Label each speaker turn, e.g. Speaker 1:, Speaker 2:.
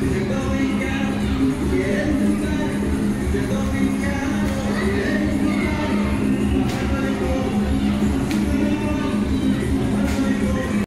Speaker 1: You're going down, yeah, you're going.